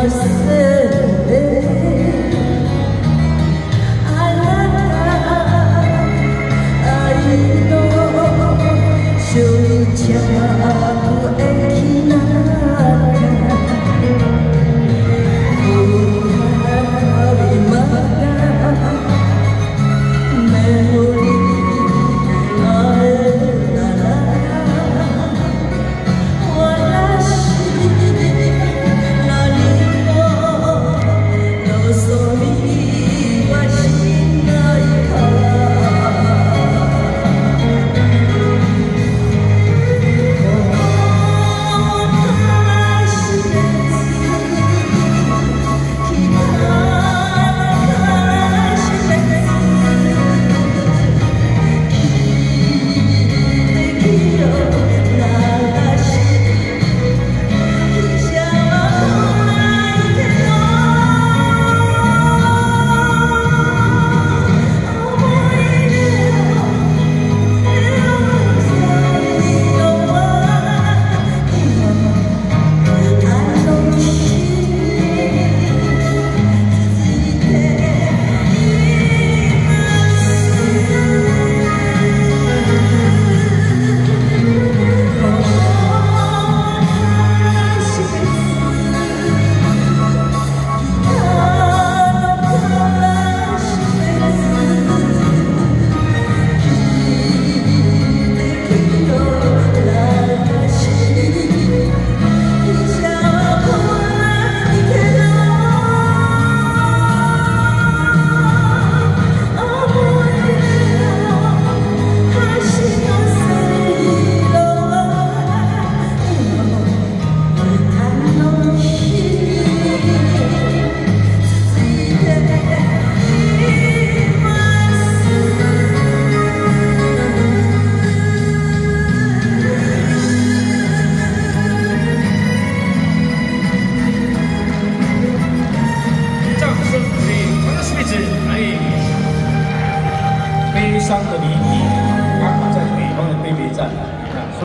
I'm sorry. 三个梨